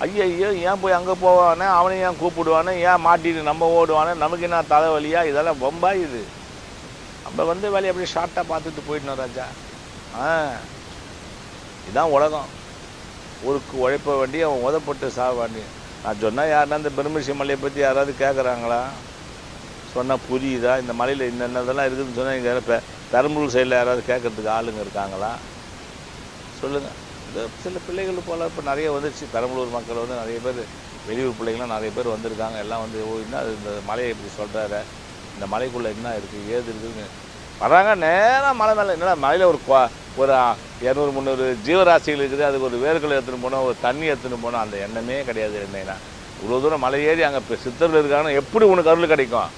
ஐயோ ஏன் போய் அங்கே போவானே? அவனையும் ஏன் கூப்பிடுவானே? ஏன் மாட்டிட்டு நம்ம ஓடுவானே? நமக்கு என்ன தலைவலியா? இதெல்லாம் பொம்பா இது நம்ம வந்து வேலையை அப்படியே ஷார்ட்டாக பார்த்துட்டு போயிடணும் ராஜா. ஆ. இதான் உலகம். ஊருக்கு உழைப்ப வேண்டி அவன் உதப்பட்டு சாக வேண்டிய. நான் சொன்னால் யாருன்னா இந்த பெருமிஷி மலையை பற்றி யாராவது கேட்குறாங்களா சொன்னால் புரியுதா? இந்த மலையில் இந்த இதெல்லாம் இருக்குதுன்னு சொன்னால் இங்கே பெ பெரம்பலூர் சைடில் யாராவது கேட்குறதுக்கு ஆளுங்க இருக்காங்களா? சொல்லுங்கள் இந்த சில பிள்ளைகள் போல் இப்போ நிறைய வந்துருச்சு. பெரம்பலூர் மக்கள் வந்து நிறைய பேர் வெளியூர் பிள்ளைங்களாம் நிறைய பேர் வந்திருக்காங்க. எல்லாம் வந்து ஓ என்ன இந்த மலையை இப்படி சொல்கிறாரு இந்த மலைக்குள்ளே என்ன இருக்குது ஏது இருக்குதுன்னு வராங்க நேராக மலை மேலே. என்னடா மலையில் ஒரு குவா- ஒரு இரநூறு முந்நூறு ஜீவராசிகள் இருக்குது. அதுக்கு ஒரு வேர்களை எடுத்துன்னு போனோம் ஒரு தண்ணி எடுத்துன்னு போனோம் அந்த எண்ணமே கிடையாது என்னன்னா இவ்வளோ தூரம் மலை ஏறி அங்கே இப்போ சித்தர்கள் இருக்காங்கன்னா எப்படி உனக்கு அருள் கிடைக்கும்?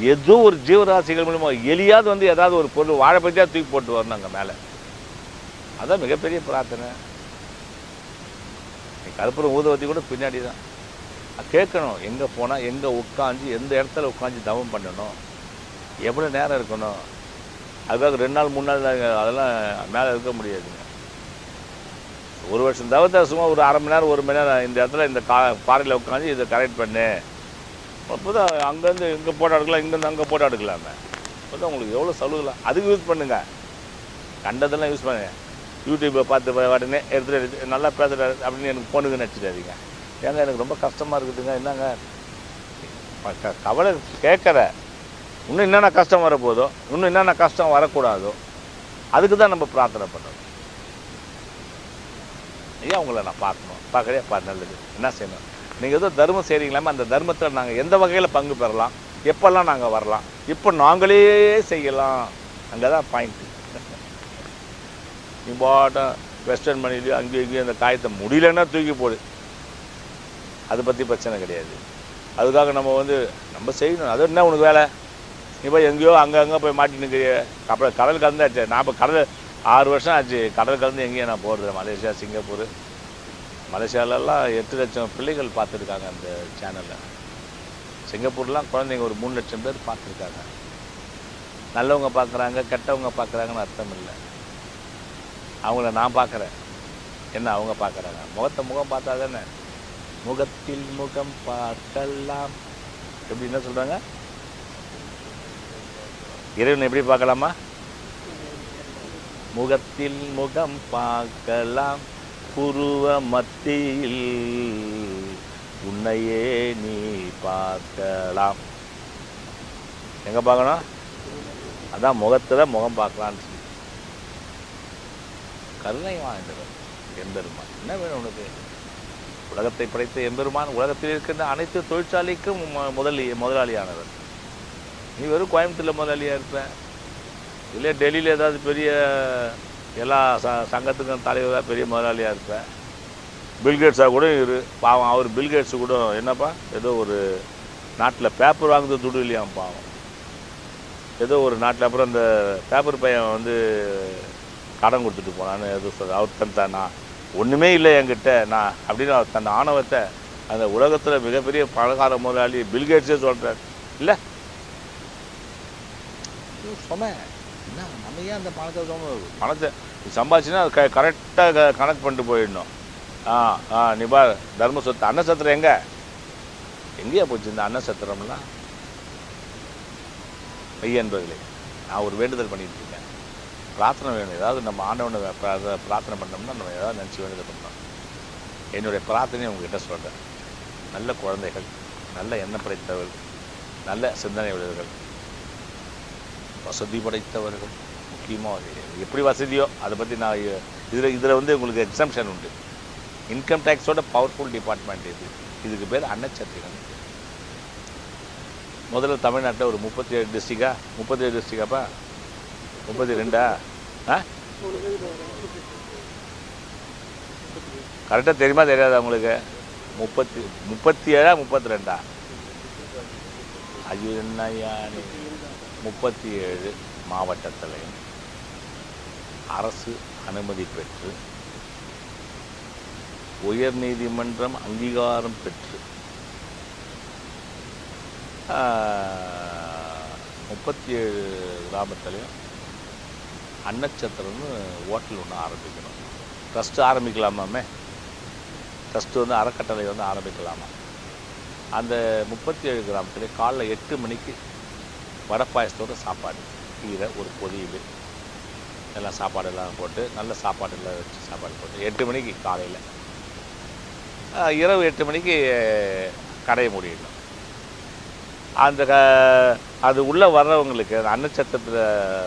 ஏதோ ஒரு ஜீவராசிகள் மூலமாக எலியாவது வந்து ஏதாவது ஒரு பொருள் வாழைப்பத்தியாக தூக்கி போட்டு வரணும் அங்கே மேலே. அதான் மிகப்பெரிய பிரார்த்தனை. நீ ஊதுவத்தி கூட பின்னாடி தான் கேட்கணும் எங்கே போனால் எங்கே உட்காந்து எந்த இடத்துல உட்காந்து தவம் பண்ணணும் எவ்வளோ நேரம் இருக்கணும். அதுக்காக ரெண்டு நாள் மூணு நாள் அதெல்லாம் மேலே இருக்க முடியாதுங்க. ஒரு வருஷம் தவத்தை சும்மா ஒரு அரை மணி நேரம் ஒரு மணி நேரம் இந்த இடத்துல இந்த கா பாறையில் உட்காந்து இதை கரெக்ட் பண்ணு. அப்போ தான் அங்கேருந்து இங்கே போட்டோ எடுக்கலாம் இங்கேருந்து அங்கே போட்டோ எடுக்கலாமே அப்போ தான் உங்களுக்கு எவ்வளோ சலுகலாம் அதுக்கு யூஸ் பண்ணுங்க. கண்டதெல்லாம் யூஸ் பண்ணுங்க. யூடியூப்பை பார்த்து உடனே எடுத்துகிட்டு எடுத்து நல்லா பேசுகிறாரு அப்படின்னு எனக்கு ஃபோனுக்கு நினச்சிடாதீங்க ஏங்க எனக்கு ரொம்ப கஷ்டமாக இருக்குதுங்க. என்னங்க? க- கவலை கேட்குற. இன்னும் என்னென்ன கஷ்டம் வரப்போதோ இன்னும் என்னென்ன கஷ்டம் வரக்கூடாதோ அதுக்கு தான் நம்ம பிரார்த்தனை பண்ணணும். ஐயா உங்களை நான் பார்க்கணும். பார்க்கறே பா நல்லது. என்ன செய்யணும்? நீங்கள் ஏதோ தர்மம் செய்கிறீங்களாமே அந்த தர்மத்தில் நாங்கள் எந்த வகையில் பங்கு பெறலாம்? எப்போல்லாம் நாங்கள் வரலாம்? இப்போ நாங்களே செய்யலாம். அங்கே தான் பாயிண்ட்டு இம்பார்ட்டன் வெஸ்டர்ன் மணிலையோ அங்கேயும் இங்கேயும் அந்த காயத்தை முடியலன்னா தூக்கி போடு. அதை பற்றி பிரச்சனை கிடையாது. அதுக்காக நம்ம வந்து நம்ம செய்யணும். அது என்ன உனக்கு வேலை? நீ போய் எங்கேயோ அங்கே அங்கே போய் மாட்டி அப்புறம் கடல் கலந்தாச்சு. நான் இப்போ கடல் ஆறு வருஷம் ஆச்சு. கடல் கலந்து எங்கேயும் நான் போகிறது மலேசியா சிங்கப்பூர். மலேசியாலெல்லாம் எட்டு லட்சம் பிள்ளைகள் பார்த்துருக்காங்க அந்த சேனலில் சிங்கப்பூர்லாம் குழந்தைங்க ஒரு மூணு லட்சம் பேர் பார்த்துருக்காங்க. நல்லவங்க பார்க்குறாங்க கெட்டவங்க பார்க்குறாங்கன்னு அர்த்தம் இல்லை. அவங்கள நான் பார்க்குறேன். என்ன அவங்க பார்க்குறாங்க? முகத்தை முகம் பார்த்தா தானே? முகத்தில் முகம் பார்க்கலாம். எப்படி என்ன சொல்கிறாங்க இறைவன் எப்படி பார்க்கலாமா? முகத்தில் முகம் பார்க்கலாம். புருவ மத்தியில் உன்னையே நீ பார்க்கலாம். எங்கே பார்க்கணும்? அதான் முகத்தில் முகம் பார்க்கலான்னு கருணை வாய்ந்தவர் எம்பெருமான். என்ன வேணும் உனக்கு? உலகத்தை படைத்த எம்பெருமான் உலகத்தில் இருக்கின்ற அனைத்து தொழிற்சாலைக்கும் முதலி முதலாளியானவர். நீ வெறும் கோயம்புத்தூரில் முதலாளியாக இருப்ப? இல்லை டெல்லியில் ஏதாவது பெரிய எல்லா ச சங்கத்துக்கும் தலைவராக பெரிய முதலாளியாக இருப்பேன் பில்கேட்ஸாக கூட இரு. பாவம் அவர் பில்கேட்ஸு கூட என்னப்பா? ஏதோ ஒரு நாட்டில் பேப்பர் வாங்குறது துடு இல்லையாம் பாவம். ஏதோ ஒரு நாட்டில் அப்புறம் அந்த பேப்பர் பையன் வந்து கடன் கொடுத்துட்டு போனான்னு எதுவும் சொல்ல அவர் தன். தானா ஒன்றுமே இல்லை என்கிட்ட. நான் அப்படின்னு அவர் தன் ஆணவத்தை அந்த உலகத்தில் மிகப்பெரிய பணக்கார முதலாளி பில்கேட்ஸே சொல்கிறார் இல்லை? சொன்னேன் என்ன நம்ம ஏன் அந்த பணத்தை சொன்னோம் பணத்தை சம்பாதிச்சுன்னா அது க கரெக்டாக கனெக்ட் பண்ணிட்டு போயிடணும். ஆ ஆ நிபா தர்ம சொத்து அன்ன சத்திரம் எங்கே? எங்கேயா போச்சு இந்த அன்ன சத்திரம்லாம்? மெய்யன்பர்களே நான் ஒரு வேண்டுதல் பண்ணிட்டு பிரார்த்தனை வேணும். ஏதாவது நம்ம ஆண்டவனை பிரார்த்தனை பண்ணோம்னா நம்ம ஏதாவது நினச்சி வேண்டியது பண்ணோம் என்னுடைய பிரார்த்தனையை உங்ககிட்ட சொல்கிறேன் நல்ல குழந்தைகள் நல்ல எண்ணம் படைத்தவர்கள் நல்ல சிந்தனை உள்ளவர்கள் வசதி படைத்தவர்கள் முக்கியமாக எப்படி வசதியோ அதை பற்றி நான் இதில் இதில் வந்து உங்களுக்கு எக்ஸம்ஷன் உண்டு. இன்கம் டேக்ஸோட பவர்ஃபுல் டிபார்ட்மெண்ட் இது. இதுக்கு பேர் அன்னச்சத்திரம் முதல்ல தமிழ்நாட்டில் ஒரு முப்பத்தி ஏழு டிஸ்ட்ரிக்டாக முப்பத்தி ஏழு டிஸ்ட்ரிக்டாப்பா முப்பத்தி ரெண்டா ஆ? கரெக்டாக தெரியுமா தெரியாதா உங்களுக்கு? முப்பத்தி முப்பத்தி ஏழா முப்பத்தி ரெண்டா? ஐயோ என்னய்யா முப்பத்தி ஏழு மாவட்டத்திலையும் அரசு அனுமதி பெற்று உயர் நீதிமன்றம் அங்கீகாரம் பெற்று முப்பத்தி ஏழு கிராமத்துலேயும் அன்னச்சத்திரம்னு ஹோட்டல் ஒன்று ஆரம்பிக்கணும். ட்ரஸ்ட்டு ஆரம்பிக்கலாமாமே? ட்ரஸ்ட்டு வந்து அறக்கட்டளை வந்து ஆரம்பிக்கலாமா? அந்த முப்பத்தி ஏழு கிராமத்துல காலைல எட்டு மணிக்கு வடை பாயசத்தோட சாப்பாடு. கீரை ஒரு பொரியல் எல்லாம் சாப்பாடு எல்லாம் போட்டு நல்ல சாப்பாடு எல்லாம் வச்சு சாப்பாடு போட்டு எட்டு மணிக்கு காலையில் இரவு எட்டு மணிக்கு கடையை மூடிடணும். அந்த க அது உள்ளே வர்றவங்களுக்கு அந்த அன்னச்சத்திரத்தில்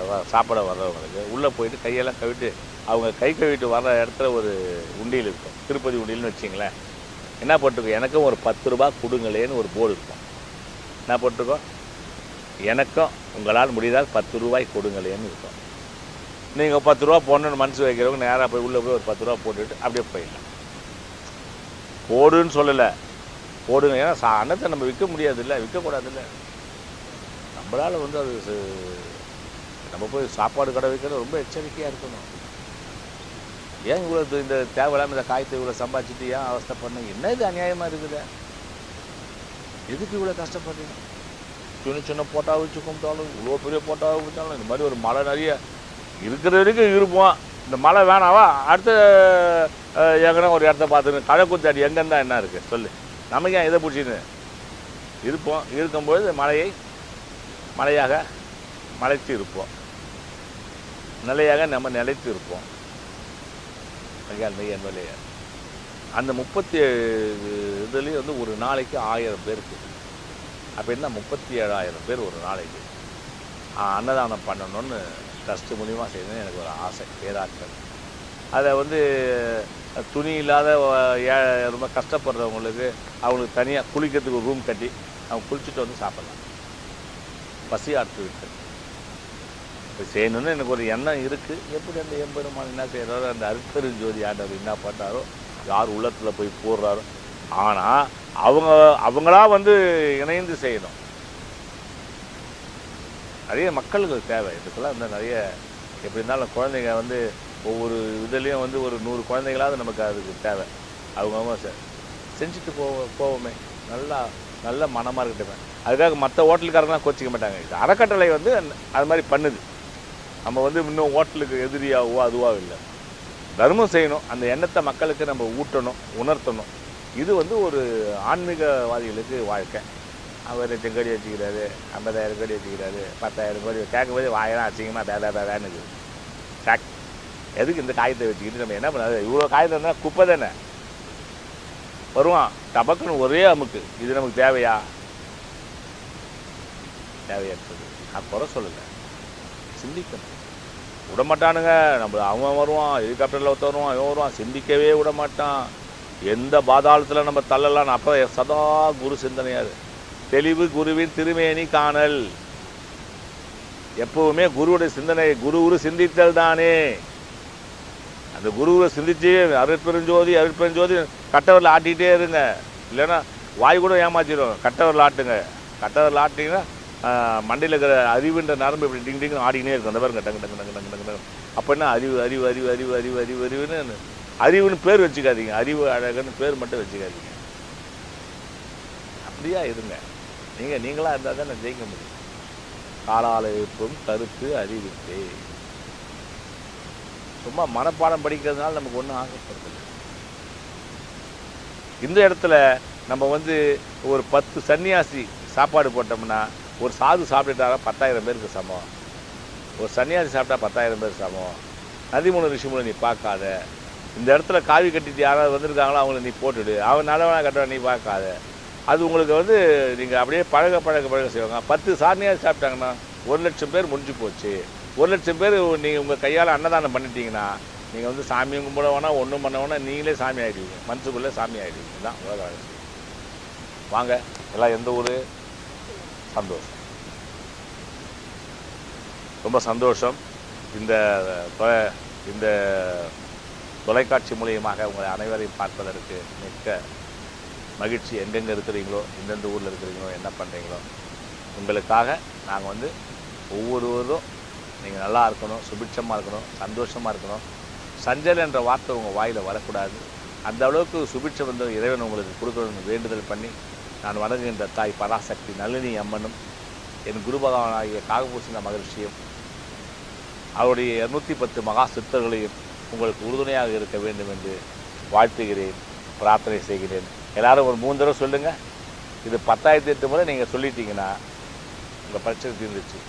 வ- சாப்பிட வர்றவங்களுக்கு உள்ளே போயிட்டு கையெல்லாம் கவிட்டு அவங்க கை கழுவிட்டு வர்ற இடத்துல ஒரு உண்டியல் இருக்கும். திருப்பதி உண்டியல்னு வச்சிங்களேன் என்ன போட்டிருக்கோம்? எனக்கும் ஒரு பத்து ரூபா கொடுங்களேன்னு ஒரு போர்டு இருக்கும். என்ன போட்டிருக்கோம்? எனக்கும் உங்களால் முடிந்தால் பத்து ரூபாய் கொடுங்களேன்னு இருக்கும். நீங்கள் பத்து ரூபா போடணும்னு மனசு வைக்கிறவங்க நேராக போய் உள்ளே போய் ஒரு பத்து ரூபா போட்டுட்டு அப்படியே போயிடலாம். போடுன்னு சொல்லலை. போடுங்க. ஏன்னா சா அன்னத்தை நம்ம விற்க முடியாதுல்ல. விற்கக்கூடாதுல்ல. நம்மளால் வந்து அது நம்ம போய் சாப்பாடு கடை வைக்கிறது ரொம்ப எச்சரிக்கையாக இருக்கணும். ஏன் இவ்வளோ இந்த தேவையில்லாமல் இந்த காயத்தை இவ்வளோ சம்பாதிச்சுட்டு ஏன் அவஸ்தை பண்ண? என்ன இது அநியாயமாக இருக்குது? எதுக்கு இவ்வளோ கஷ்டப்படுறீங்க? சின்ன சின்ன போட்டா வச்சு கும்பிட்டாலும் இவ்வளோ பெரிய போட்டாவை வச்சாலும் இந்த மாதிரி ஒரு மழை நிறைய இருக்கிற வரைக்கும் இருப்போம். இந்த மழை வேணாவா? அடுத்த எங்கன்னா ஒரு இடத்த பார்த்துக்கணும். கழக்குத்தாடி எங்கேருந்தா என்ன இருக்குது சொல்லு. நமக்கு ஏன் இதை பிடிச்சின்னு? இருப்போம். இருக்கும்பொழுது மழையை மழையாக மலைத்து இருப்போம் நிலையாக நம்ம நிலைத்து இருப்போம் மையால் மெய்யன் அந்த முப்பத்தி ஏழு இதுலேயும் வந்து ஒரு நாளைக்கு ஆயிரம் பேருக்கு. அப்படின்னா முப்பத்தி ஏழாயிரம் பேர் ஒரு நாளைக்கு. அன்னதானம் பண்ணணும்னு ட்ரஸ்ட்டு மூலிமா செய்யணும்னு எனக்கு ஒரு ஆசை. பேராற்றல். அதை வந்து துணி இல்லாத ஏ- ரொம்ப கஷ்டப்படுறவங்களுக்கு அவங்களுக்கு தனியாக குளிக்கிறதுக்கு ஒரு ரூம் கட்டி அவங்க குளிச்சுட்டு வந்து சாப்பிட்லாம். பசி ஆற்று விட்டு. இப்போ செய்யணும்னு எனக்கு ஒரு எண்ணம் இருக்குது எப்படி அந்த எம்பெருமான் என்ன செய்கிறாரோ அந்த அருட்பெருஞ்சோதி ஆண்டவர் என்ன பண்ணாரோ யார் உள்ளத்தில் போய் போடுறாரோ. ஆனால் அவங்க அவங்களா வந்து இணைந்து செய்யணும். நிறைய மக்களுக்கு தேவை. இதுக்கெல்லாம் வந்து நிறைய எப்படி இருந்தாலும் குழந்தைங்க வந்து ஒவ்வொரு இதுலேயும் வந்து ஒரு நூறு குழந்தைங்களாவது நமக்கு அதுக்கு தேவை. அவங்கவுங்க சார் செஞ்சுட்டு போவ போவோமே. நல்லா நல்ல மனமாக இருக்கட்டுமே. அதுக்காக மற்ற ஹோட்டலுக்காரங்களாம் கோச்சிக்க மாட்டாங்க. இது அறக்கட்டளை வந்து அது மாதிரி பண்ணுது. நம்ம வந்து இன்னும் ஹோட்டலுக்கு எதிரியாகவோ அதுவாக இல்லை. தர்மம் செய்யணும். அந்த எண்ணத்தை மக்களுக்கு நம்ம ஊட்டணும் உணர்த்தணும். இது வந்து ஒரு ஆன்மீகவாதிகளுக்கு வாழ்க்கை. அவர் லட்சம் கோடி வச்சுக்கிறாரு ஐம்பதாயிரம் கோடி வச்சுக்கிறாரு பத்தாயிரம் கோடி கேட்கும்போது வாயெல்லாம் அசிங்கமாக பேதா பேதான்னு இருக்குது. ஃபேக்ட் எதுக்கு இந்த காயத்தை வச்சுக்கிட்டு நம்ம என்ன பண்ணாது இவ்வளோ காயத்தை இருந்தால் குப்பை தானே? வருவான். டபக்குன்னு ஒரே அமுக்கு. இது நமக்கு தேவையா? தேவையற்றது நான் குறை சொல்லலை. சிந்திக்கணும். விடமாட்டானுங்க. நம்ம அவன் வருவான் ஹெலிகாப்டரில் ஒருத்தன் வருவான் இவன் வருவான். சிந்திக்கவே விட மாட்டான் எந்த பாதாளத்தில் நம்ம தள்ளலாம் அப்போ சதா குரு சிந்தனையாரு. தெளிவு குருவின் திருமேனி காணல். எப்பவுமே குருவுடைய சிந்தனை குரு குரு சிந்தித்தல் தானே. அந்த குருவை சிந்திச்சு அருட்பெருஞ்சோதி அருட்பெருஞ்சோதி கட்டவரில் ஆட்டிகிட்டே இருங்க. இல்லைன்னா வாய் கூட ஏமாத்திடும் கட்டவரில் ஆட்டுங்க. கட்டவரில் ஆட்டிங்கன்னா மண்டையில் இருக்கிற அறிவுன்ற நரம்பு இப்படி டிங் டிங்னு ஆடினே இருக்கும். அந்த பாருங்க டங்கு டங்கு டங்கு டங்கு டங்கு டங்கு. அப்போ என்ன? அறிவு அறிவு அறிவு அறிவு அறிவு அறிவு அறிவுன்னு அறிவுன்னு பேர் வச்சுக்காதீங்க. அறிவு அழகுன்னு பேர் மட்டும் வச்சுக்காதீங்க. அப்படியா இருங்க. நீங்கள் நீங்களாக இருந்தால் தான் ஜெயிக்க முடியும். காலாலயப்பும் கருத்து அறிவித்தே சும்மா மனப்பாடம் படிக்கிறதுனால நமக்கு ஒன்றும் ஆசைப்படுறது இந்த இடத்துல நம்ம வந்து ஒரு பத்து சன்னியாசி சாப்பாடு போட்டோம்னா ஒரு சாது சாப்பிட்டுட்டாரா பத்தாயிரம் பேருக்கு சமம். ஒரு சன்னியாசி சாப்பிட்டா பத்தாயிரம் பேர் சமம். நதிமுனை ரிஷிமுனை நீ பார்க்காத. இந்த இடத்துல காவி கட்டிட்டு யாராவது வந்திருக்காங்களோ அவங்கள நீ போட்டுடு. அவன் நல்லவனா கட்டுற நீ பார்க்காத. அது உங்களுக்கு வந்து நீங்கள் அப்படியே பழக பழக பழக செய்வாங்க. பத்து சாமியார் சாப்பிட்டாங்கன்னா ஒரு லட்சம் பேர் முடிஞ்சு போச்சு. ஒரு லட்சம் பேர் நீங்கள் உங்கள் கையால் அன்னதானம் பண்ணிட்டீங்கன்னா நீங்கள் வந்து சாமியும் கும்பிட வேணாம் ஒன்றும் பண்ண வேணாம் நீங்களே சாமி ஆகிடுவீங்க மனசுக்குள்ளே சாமி ஆகிடுவீங்க தான் உலக வாழ்க்கை. வாங்க எல்லாம் எந்த ஊர்? சந்தோஷம். ரொம்ப சந்தோஷம். இந்த தொ- இந்த தொலைக்காட்சி மூலியமாக உங்களை அனைவரையும் பார்ப்பதற்கு மிக்க மகிழ்ச்சி. எங்கெங்கே இருக்கிறீங்களோ எந்தெந்த ஊரில் இருக்கிறீங்களோ என்ன பண்ணுறீங்களோ உங்களுக்காக நாங்கள் வந்து ஒவ்வொருவரும் நீங்கள் நல்லா இருக்கணும் சுபிட்சமாக இருக்கணும் சந்தோஷமாக இருக்கணும். சஞ்சல் என்ற வார்த்தை உங்கள் வாயில் வரக்கூடாது. அந்த அளவுக்கு சுபிட்சம் வந்து இறைவன் உங்களுக்கு கொடுக்கணும்னு வேண்டுதல் பண்ணி நான் வணங்குகின்ற தாய் பராசக்தி நளினி அம்மனும் என் குருபகவானாகிய காகபூஷண மகர்ஷியும் அவருடைய இரநூத்தி பத்து மகா சித்தர்களையும் உங்களுக்கு உறுதுணையாக இருக்க வேண்டும் என்று வாழ்த்துகிறேன் பிரார்த்தனை செய்கிறேன். எல்லாரும் ஒரு மூணு தடவை சொல்லுங்கள் இது பத்தாயிரத்தி எட்டு முறை நீங்கள் சொல்லிட்டீங்கன்னா உங்கள் பிரச்சனை தீர்ந்துச்சு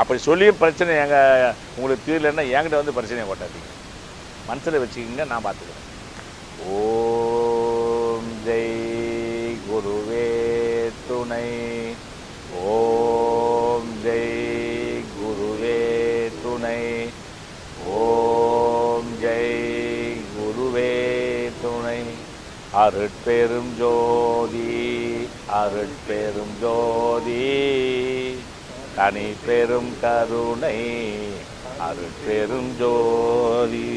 அப்படி சொல்லியும் பிரச்சனை எங்க உங்களுக்கு தீரலைன்னா என்கிட்ட வந்து பிரச்சனையை கொண்டாட்டீங்க மனசில் வச்சுக்கிங்க நான் பார்த்துக்கிறேன். ஓம் ஜெய் குருவே துணை. ஓம் ஜெய் குருவே துணை. ஓம் ஜெய் குருவே துணை. அருட்பெரும் ஜோதி அருட்பெரும் ஜோதி. தனி பெரும் கருணை அருள் பெரும் ஜோதி.